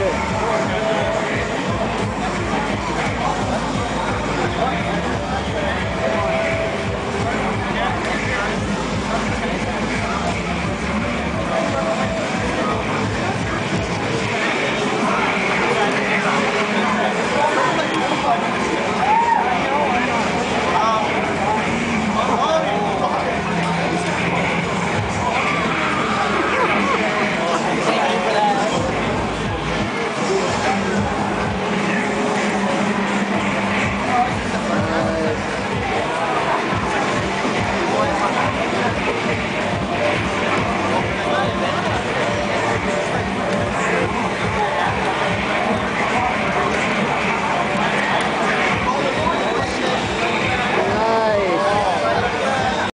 shit.